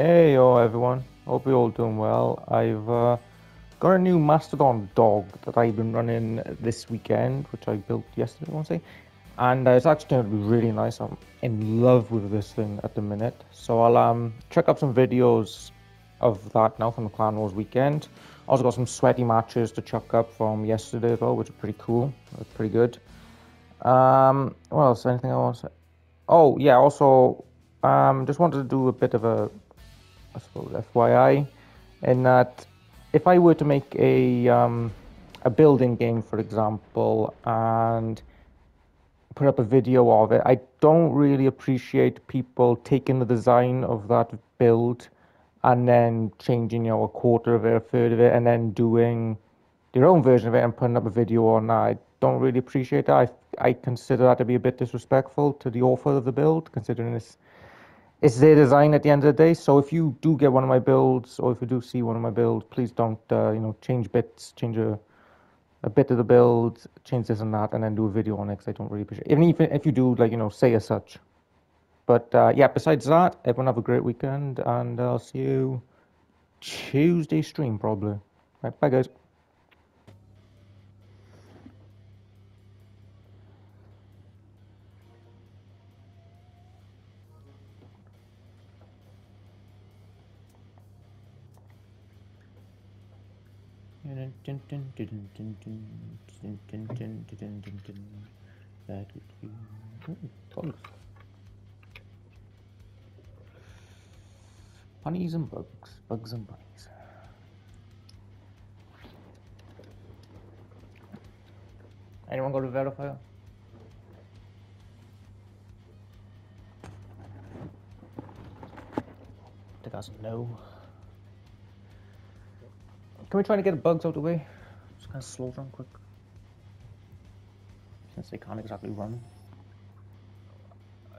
Hey, yo, everyone. Hope you're all doing well. I've uh, got a new Mastodon dog that I've been running this weekend, which I built yesterday, I want to say. And uh, it's actually going to be really nice. I'm in love with this thing at the minute. So I'll um, check up some videos of that now from the Clan Wars weekend. Also got some sweaty matches to chuck up from yesterday as well, which are pretty cool. They're pretty good. Um, what else? Anything I want to say? Oh, yeah, also, um, just wanted to do a bit of a I suppose FYI, in that if I were to make a um, a building game, for example, and put up a video of it, I don't really appreciate people taking the design of that build and then changing, you know, a quarter of it, a third of it, and then doing their own version of it and putting up a video on that. I don't really appreciate that. I, I consider that to be a bit disrespectful to the author of the build, considering it's it's their design at the end of the day. So if you do get one of my builds, or if you do see one of my builds, please don't uh, you know change bits, change a, a bit of the build, change this and that, and then do a video on it. Cause I don't really appreciate. It. Even if if you do like you know say as such. But uh, yeah, besides that, everyone have a great weekend, and I'll see you Tuesday stream probably. Right, bye guys. That would be bugs. Bunnies and bugs, bugs and bunnies. Anyone go to verifier? The guy's no. Can we try to get bugs out of the way? Just kind of slow down quick. Since they can't exactly run. Uh,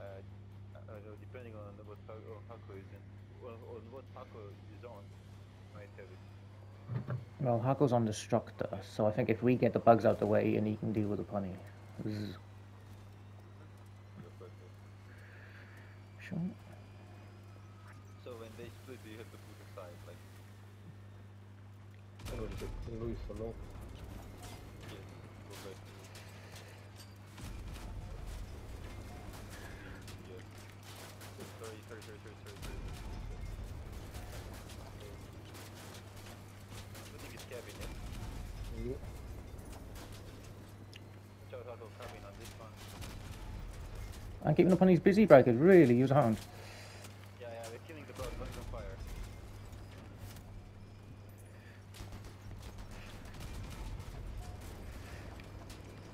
I depending on what Paco, Paco is in, well, on what Paco is on, might have it. Well, Hako's on Destructor, so I think if we get the bugs out the way and he can deal with the punny. Zzz. Sure. So when they split, you have to put aside, like, Allora, se lui sono yes, go back to yes. Sorry, sorry, sorry, sorry, sorry, sorry. Putting his cabinet. io Ciao, Paco, coming on this one. Keeping the punnies busy, bro, could really use a hand. Yeah, yeah, we're killing the bug, bugs on fire.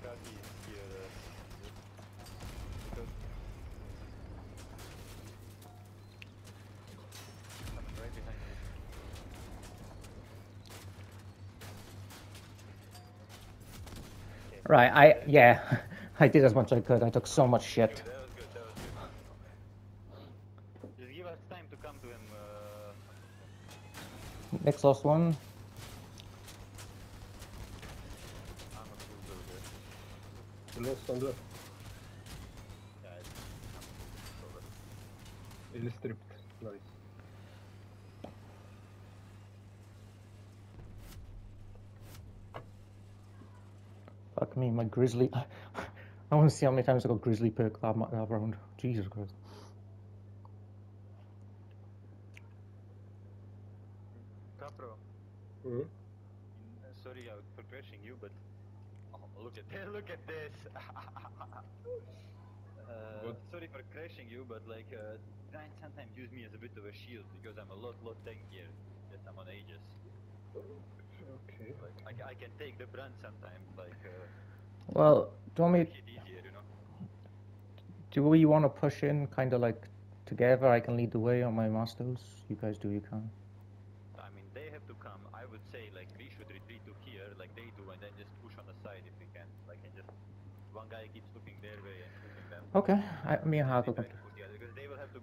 Kaki is here. Uh, because coming right behind you. Okay. Right, I, yeah, I did as much as I could. I took so much shit. That was good. That was good. Just give us time to come to him. Uh, Next last one. I'm a full builder. ce l'ho stanno Yeah, it's, I'm stripped. Nice. Fuck me, my grizzly. I want to see how many times I got grizzly perk that, that round. Jesus Christ. Capro. Mm. Uh, sorry uh, for crashing you, but oh, look at look at this. uh, What? sorry for crashing you, but like uh, Brian sometimes use me as a bit of a shield because I'm a lot lot tankier than I'm on Aegis. Ok. Like I, I can take the brand sometimes, like uh, Well, do you want me? easier, you know. Do we want to push in, kind of like together? I can lead the way on my masters. You guys do, you can. I mean, they have to come. I would say like we should retreat to here, like they do, and then just push on the side if we can. Like and just one guy keeps looking their way and shooting them. Okay, I, me and They Hako can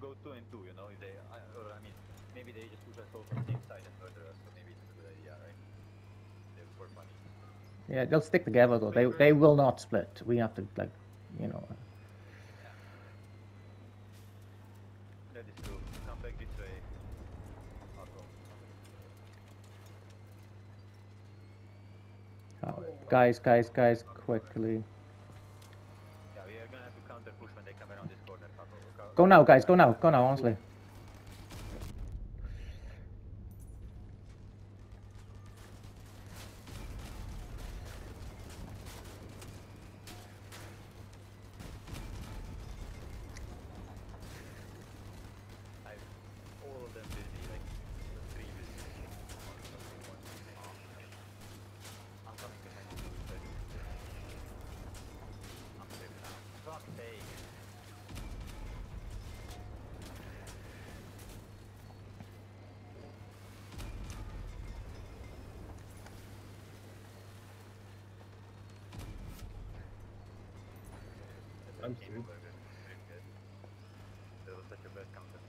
go two and two, you know, if they, I, or I mean, maybe they just push us all from the same side and murder us, so maybe it's a good idea, right? They for money. Yeah, they'll stick together though. They they will not split. We have to like, you know. Yeah. That is true. Come back this way. Oh, guys, guys, guys, quickly. Go now, guys, go now, go now, honestly. I've all of them busy, like the three busy. I'm coming behind you. Sorry. I'm safe now. Fuck sake. I'm Game stripped. over. Very good. That was such a bad counter.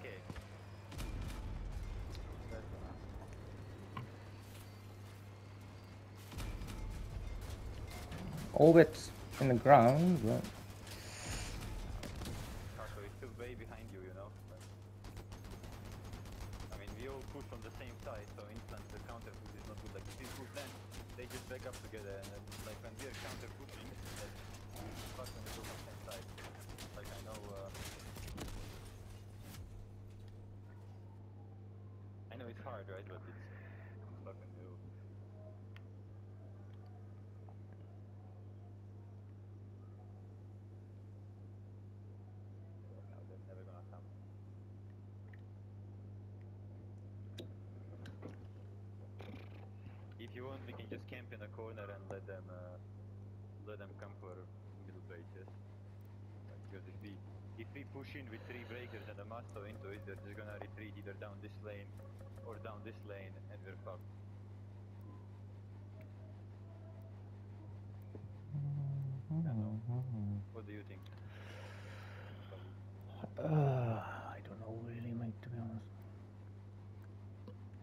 Okay. That's enough. Orbit's in the ground, but back up together, and then, like, when we are counter fuck when go same side. Like, I know, uh, I know it's hard, right? But it's fucking new. No, they're never gonna come. If you want, we can just camp in a corner and let them uh, let them come for middle bases. Like, because if we if we push in with three breakers and a masto into it, they're just gonna retreat either down this lane or down this lane, and we're fucked. What do you think? uh, I don't know really, mate, to be honest.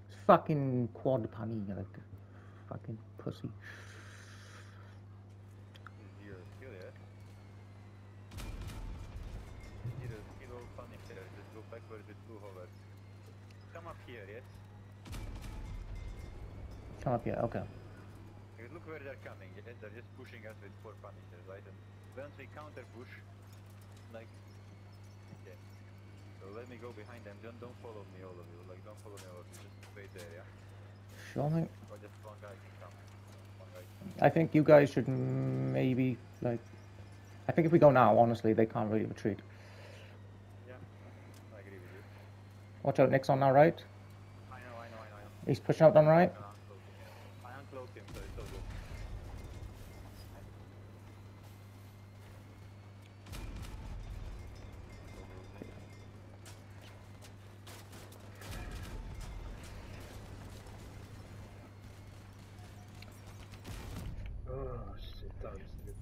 It's fucking quad punny, like fucking pussy. Yeah? Come up here, yes? Come up here, okay. Look where they're coming, yes? They're just pushing us with four punishers, right? And once we counter push, like, okay. So let me go behind them, don't, don't follow me all of you, like don't follow me all of you, just wait there, yeah? Sure, mate. Or just one guy can come. One guy can I think you guys should maybe, like... I think if we go now, honestly, they can't really retreat. Yeah, I agree with you. Watch out, Nick's on our right. I know, I know, I know, I know. He's pushing out on right. Uh, I'm gonna uncloak him, yeah. I uncloaked him, so it's all good. Oh shit, I'm stripped.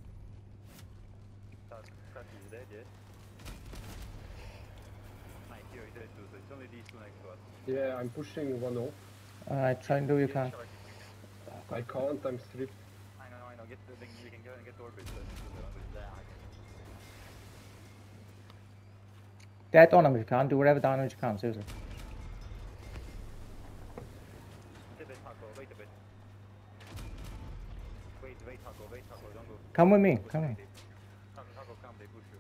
Cut, cut is dead, yes? Nice, here is dead too, so it's only these two next to us. Yeah, I'm pushing one off. Alright, try and do what you can. I can't, I'm stripped. I know, I know, get the thing, we can go and get orbit. so it's good, yeah, I can- Dead on him if you can. Do whatever damage you can, seriously. Wait a bit, Hako, wait a. Wait, wait, Hako, wait, Hako, don't go. Come with me, come me, with they- Hako, Hako, come, they push you.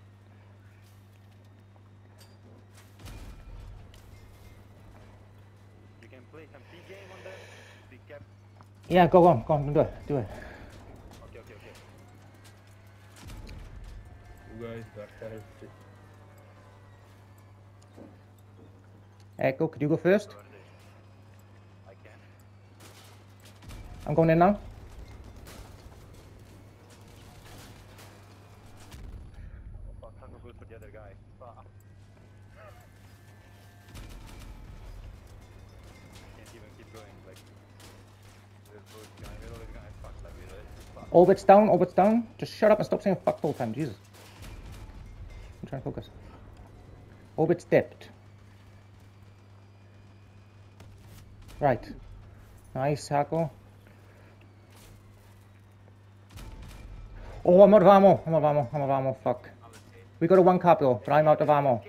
You can play some T game on them. Be kept. Yeah, go on, go on, do it, do it. Okay, okay, okay. You guys are healthy. Echo, could you go first? Where are they? I can. I'm going in now. All Orbit's down, All orbit's down. Just shut up and stop saying fuck all the time, Jesus. I'm trying to focus. All Orbit's dipped. Right. Nice, Hako. Oh, I'm out of ammo. I'm out of ammo. I'm out of ammo. Fuck. We got a one capital, but I'm out of ammo.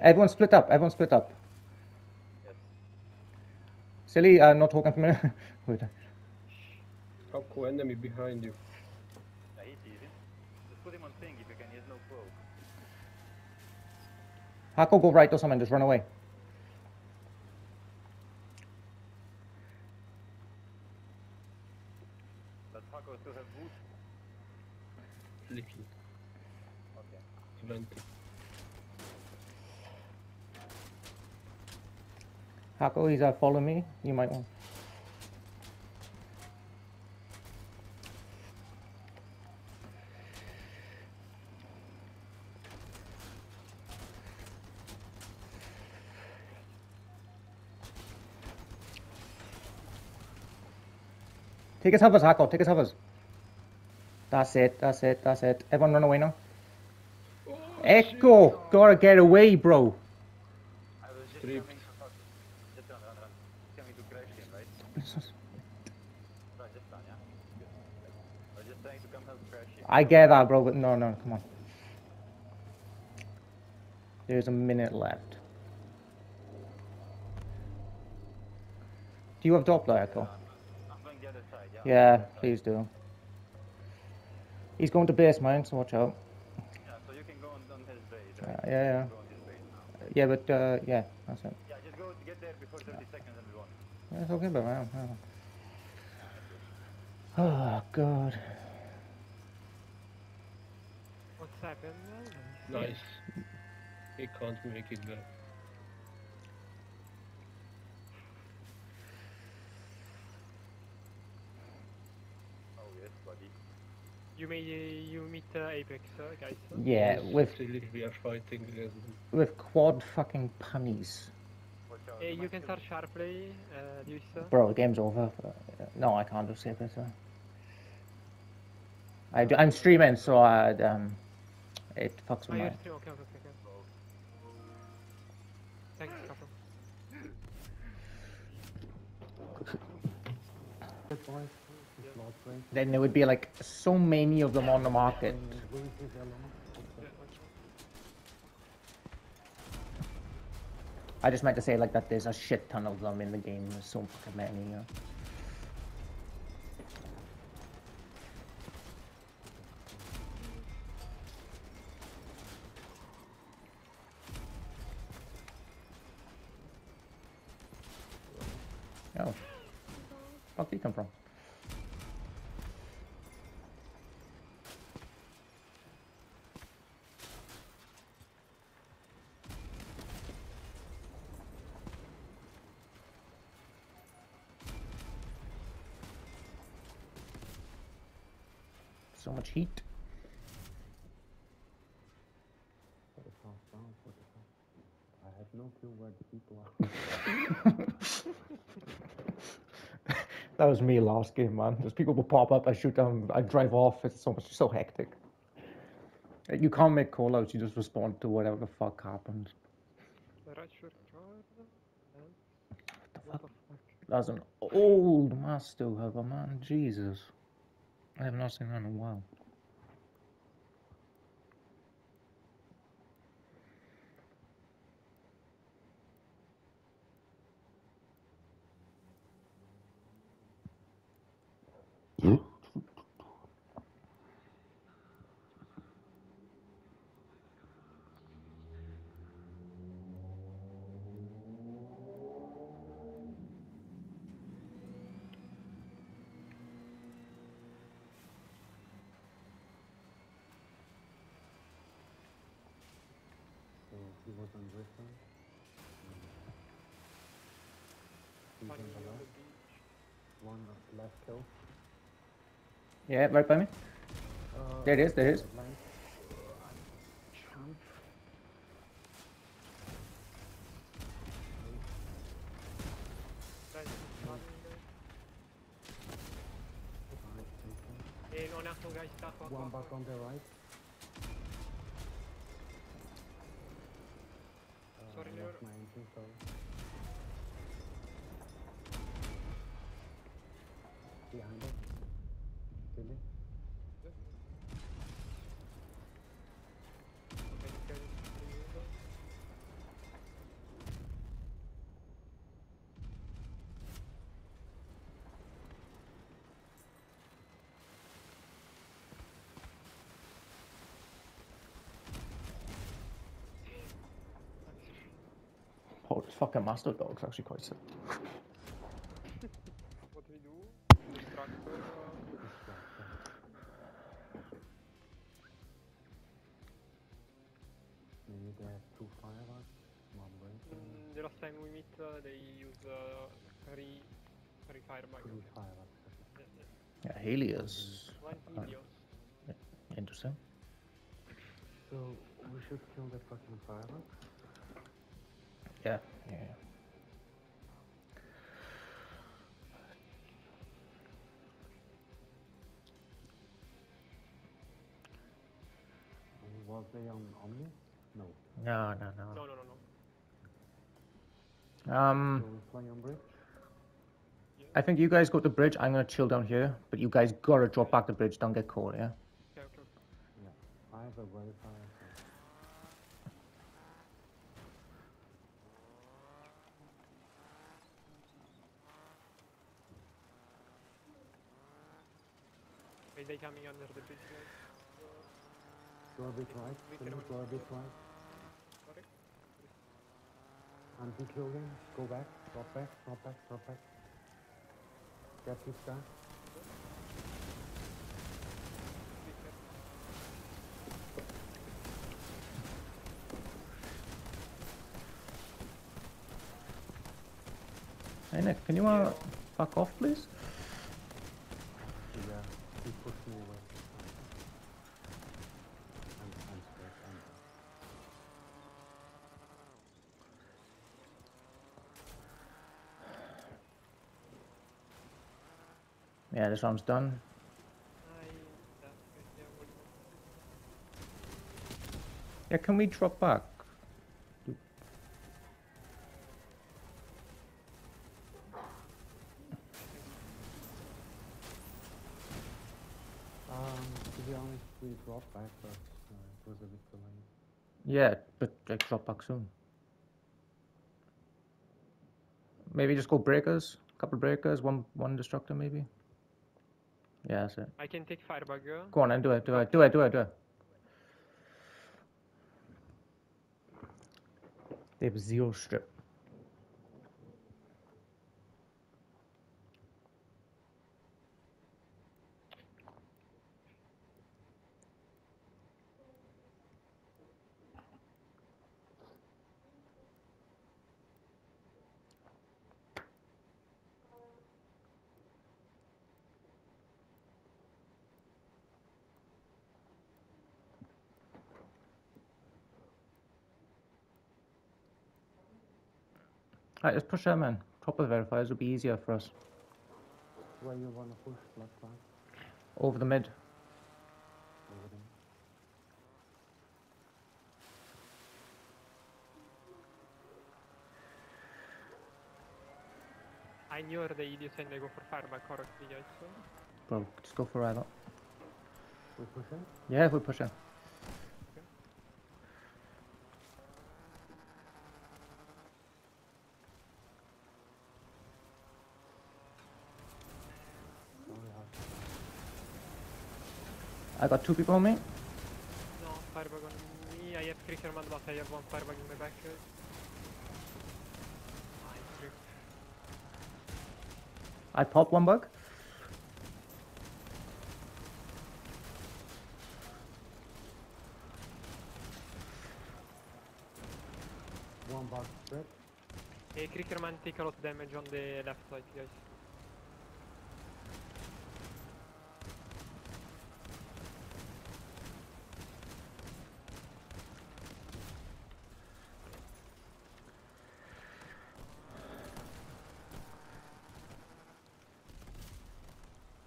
Everyone split up. Everyone split up. Yes. Silly, uh, not talking for a minute. Wait. Couple enemy behind you. Yeah, he's easy. Just put him on ping if you can, he has no poke. Hako, go right or something. Just run away. Does Hako still have boots? Little. Okay. 20. Hako, he's uh, following me. You might want. Take his hovers, Hako. Take his hovers. That's it. That's it. That's it. Everyone run away now. Echo, gotta get away, bro. I get that, bro, but no, no, come on. There's a minute left. Do you have Doppler Echo? Yeah? Yeah, please do. He's going to base mine, so watch out. Yeah, so you can go on, his base, Uh, yeah, yeah. Yeah, but uh, yeah, that's it. Yeah, just go get there before 30 seconds and we won. Yeah, it's okay, but wow, wow. Oh god. What's happened now? Nice. He can't make it back. Oh yes, buddy. You may you meet uh, Apex uh, guys. huh? Yeah, with we are fighting against them. with quad fucking punnies. Watch out. They you can start sharply, uh, Luis. uh, Bro, the game's over. Uh, No, I can't do save it. So. I do, I'm streaming, so I, um, it fucks Oh, with you're my. Okay, okay, okay. Thanks, Captain. Then there would be like so many of them on the market. Yeah, watch out. I just meant to say like that. There's a shit ton of them in the game. There's so fucking many. Know? Oh, fuck did you come from? So much heat. I have no clue where the people are. That was me last game, man. Just people will pop up, I shoot them, I drive off. It's so much, so hectic. You can't make callouts. You just respond to whatever the fuck happens. Right short guard. and- What the fuck? That's an old master hover, man. Jesus, I have not seen that in a while. So he was on Griffin. He's on the left. One left kill. Yeah, right by me. Uh, There it is. There it is. red Oh, this fucking Mastodon's actually quite sick. What we do? Fireworks, the last time we meet, uh, they use uh, three, three firebug. three fireworks. Yeah, yeah. Helios. One Uh, Interesting. So we should kill the fucking fireworks. Was they on Omni? No. No, no, No, no. no, no, no. Um, So we fly on bridge. I think you guys go to the bridge. I'm gonna chill down here, but you guys gotta drop back the bridge. Don't get caught, yeah. Okay, okay, okay. Yeah. I have a verifier. So. They coming under the bridge, guys. Go a bit right. we Can can you go a bit right? Sorry? Anti-kill him. Go back. Drop back. Drop back. Drop back. Get this guy. Hey Nick, can you uh fuck off, please? Yeah. He pushed me away. I'm, I'm scared. I'm dead. Yeah, this round's done. Yeah, can we drop back? Um, to be honest, we dropped back, but uh, it was a bit too late. Yeah, but like, drop back soon. Maybe just go breakers. a Couple breakers, one one destructor maybe. Yeah, that's it. I can take firebug. uh, Go on and do it, do it, do it, do it, do it. They have zero strip. Alright, let's push them in. Top of the verifiers will be easier for us. Where you wanna push left side? Over the mid. Over there. I knew the idiot and I go for firebug correctly, guys. So. Bro, just go for either. We push in? Yeah, we push in. Sorry, hard. I got two people on me. No, firebug on me. I have Crickerman, but I have one firebug in my back. I pop one bug. One box strip. Hey, Crickerman take a lot of damage on the left side, guys.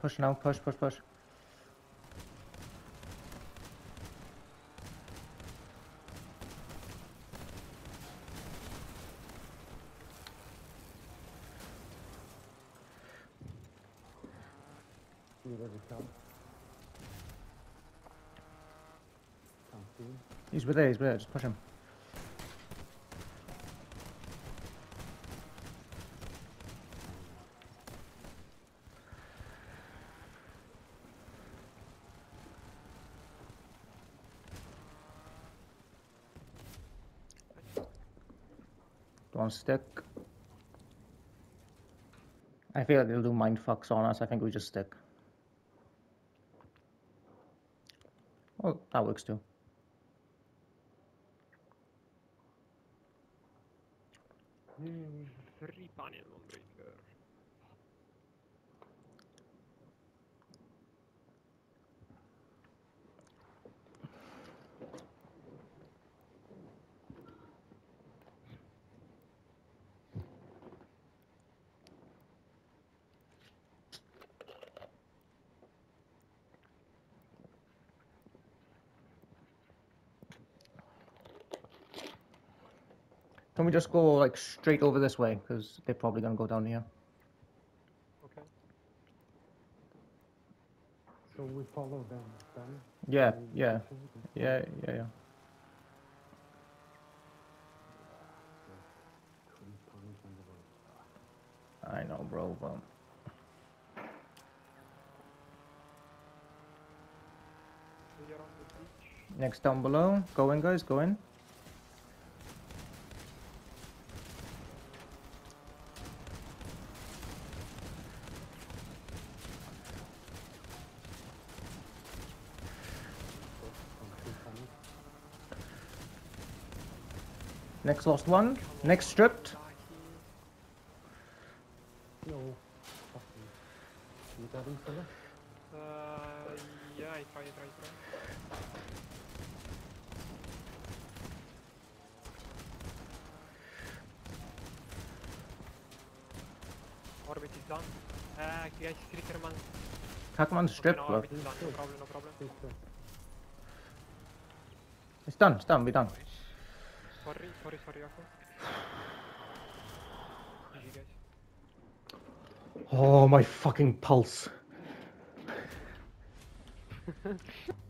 Push now, push, push, push. He's with there, he's with there, just push him. Don't stick. I feel like they'll do mind fucks on us. I think we just stick. Well, that works too. We just go like straight over this way? Because they're probably gonna go down here. Okay. So we follow them then? Yeah, yeah, yeah, yeah, yeah. Three points on the road. I know, bro. But We are on the beach. next down below. Go in, guys. Go in. From two coming. Next lost one. Next stripped. No. Fucking. You got him, fella? Uh, yeah, I try, I try. Orbit is done. Uh, guys. Hackman's Okay, no, bro. done. No problem, no problem. It's done. It's done. We're done. Sorry, sorry, sorry. Oh my fucking pulse.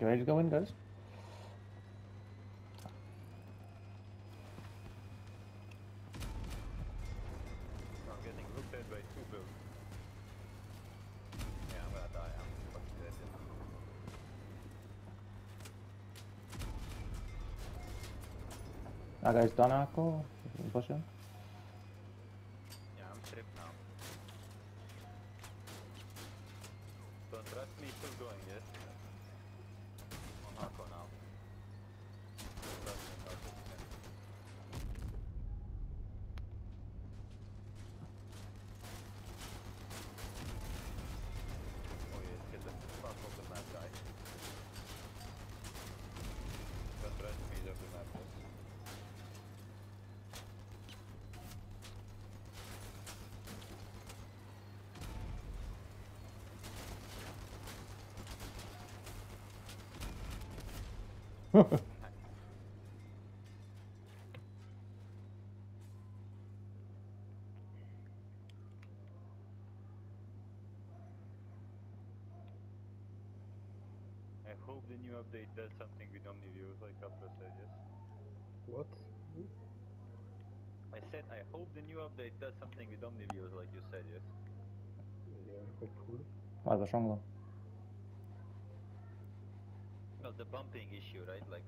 You ready to go in, guys? I'm getting at by two. That guy's done, Akko. Push him. Yeah, I'm stripped now. Don't trust me, still going, yes? On Hako now. Don't trust me, not trust me. Oh yes, get the fuck off the map, guy. Don't trust me, just the map, yes? I hope the new update does something with OmniViews like Kappa said, yes? What? I said I hope the new update does something with OmniViews like you said, yes? Yeah, hopefully. Why, what's wrong though? Well, the bumping issue, right? Like,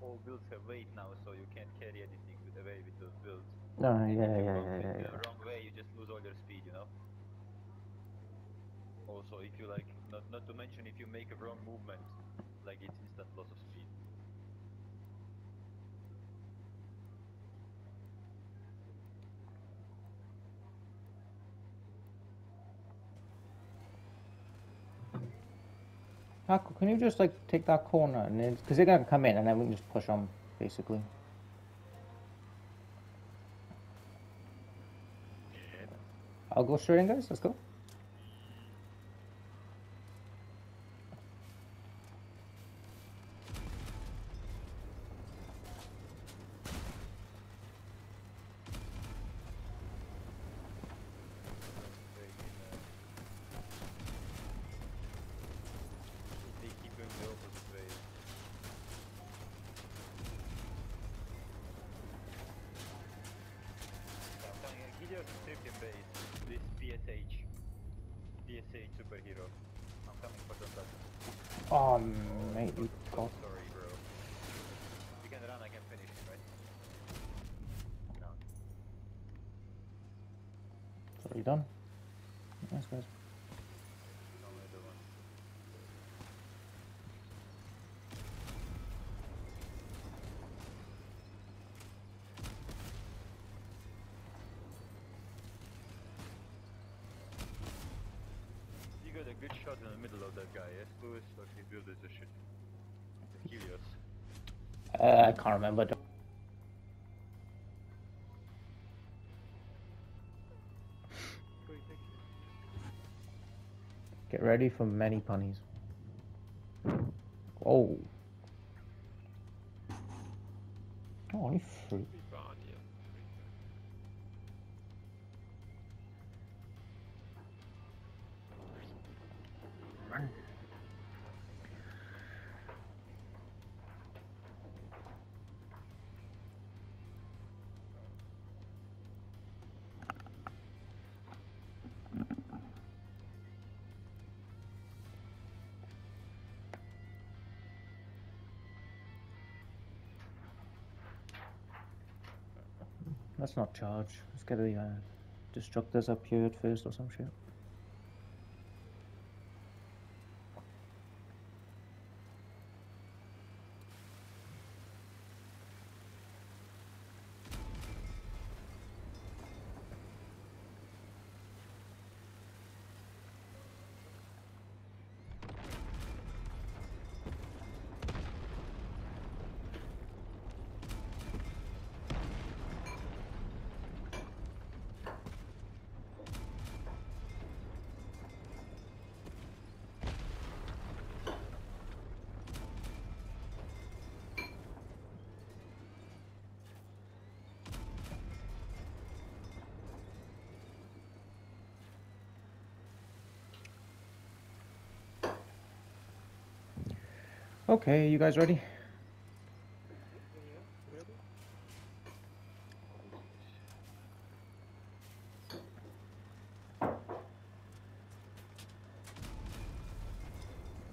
all builds have weight now, so you can't carry anything with away with those builds. No, And yeah, yeah, yeah, yeah, yeah. the wrong way, you just lose all your speed, you know? Also, if you like, not not to mention if you make a wrong movement, like it's instant loss of speed. Hako, can you just like take that corner and then because they're gonna come in and then we can just push them basically. I'll go straight in, guys. Let's go. Very good, uh, They keep going the opposite way. I'm telling you, Gideon Tripton base, this PSH, PSH superhero. I'm coming for them. that- Oh, mate, you So got. sorry, bro. You can run, I can finish him, right? No. Are you done? Nice, guys. No, I don't want. Good shot in the middle of that guy, yes, Lewis? Okay, build this shit. Helios. Uh, I can't remember. Get ready for many punnies. Oh. Oh, only three. Let's not charge. Let's get the uh, destructors up here at first or some shit. Okay, you guys ready? Yeah, ready?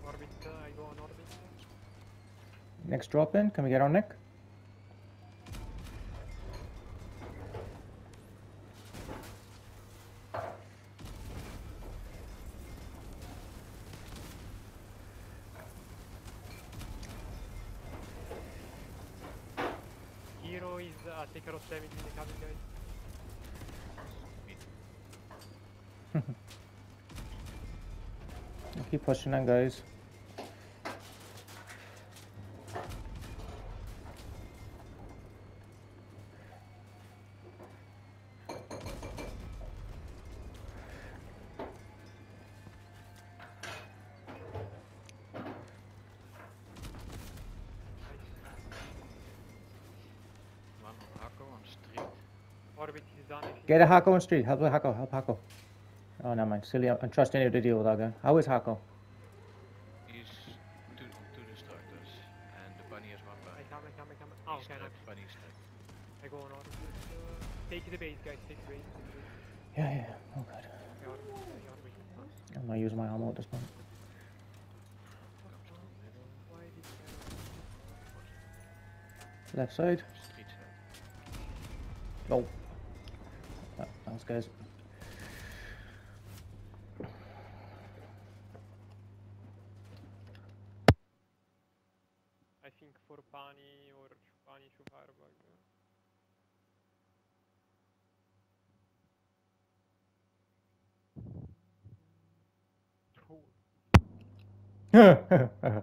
Orbit, I go on orbit. Next drop in. Can we get our Nick? Hero is guys. Keep pushing on, guys. One on Hako on street. Orbit is done. if you- Get a Hako on street. Help the Hako. Help Hako. Oh, never mind. Silly. I'm trusting you to deal with that guy. How is Hako? He's two, two destructors, and the bunny is one I bunny. come, I come, I come. Oh, He's okay, trapped, no. bunny is. I go on orbit. Uh, take the base, guys. Take the base. Take. Yeah, yeah. Oh, God. I orbit. I orbit. Huh? I'm not using my ammo at this point. Comes to the middle, Why did I Left side. street those guys. I think for Pani or Pani to Harburg. yeah.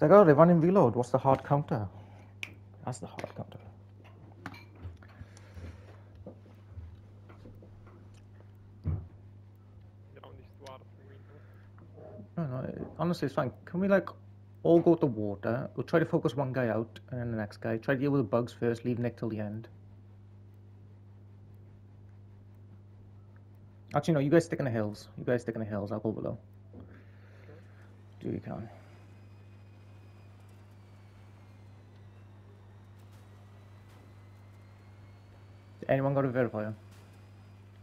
They run in reload. What's the hard counter? That's the hard counter. No, no, honestly, it's fine. Can we, like, all go to water? We'll try to focus one guy out and then the next guy. Try to deal with the bugs first, leave Nick till the end. Actually, no, you guys stick in the hills. You guys stick in the hills. I'll go below. Do you can. Anyone got a verifier?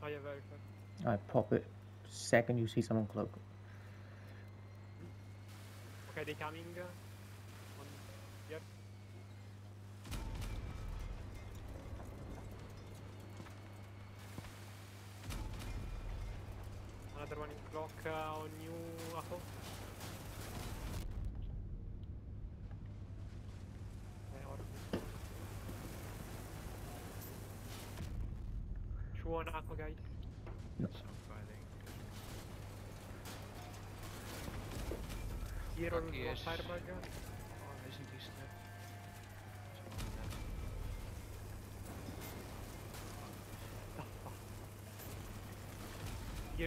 I have verified. I pop it second you see someone cloak. Okay, they coming. uh, On here. Another one in clock uh, on you, Aho. Okay, or- Two on Aho, guys. So fighting. Here on Bucky on is- Firebug. Oh, isn't he still? Someone left. Here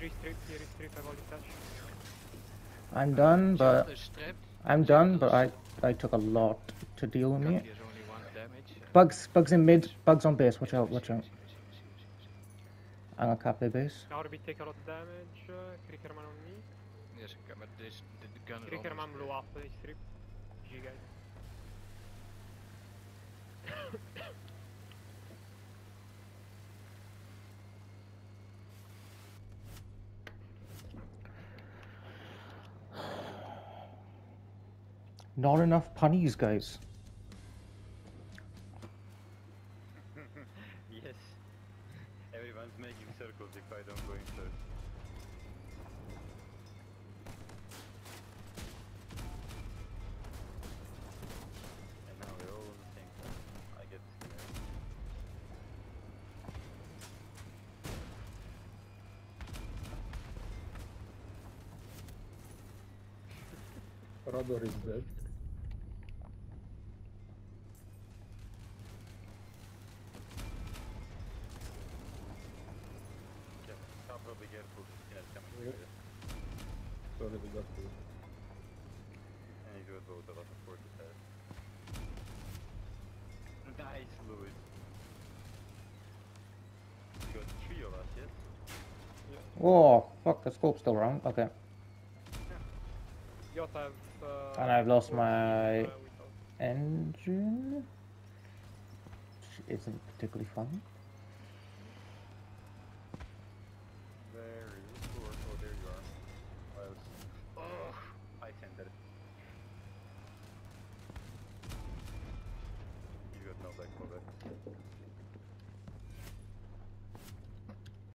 is strip, here is strip, I've already touched. I'm done, but Shield is stripped. I'm done, but I I took a lot to deal with me. Bucky has only one damage. and- Bugs, bugs in mid, bugs on base. Watch out, watch out. I'm gonna cap their base. Now we take a lot of damage, uh, on me. Yes, okay, but this the, the gun is Crickerman almost blew dead. up the strip. GG guys. Not enough punnies, guys. yes. Everyone's making circles if I don't go in first. And now we're all on the same side. I get scared. Radar is dead. Yeah, I'll probably get full yeah, coming Yeah. yeah. Sorry, we got you. And he got both of us, of course, it. Nice, Lewis. You got three of us, yes? Oh, fuck, the scope's still around. Okay. Yacht have. Uh, And I've lost my-. Engine? Which isn't particularly fun.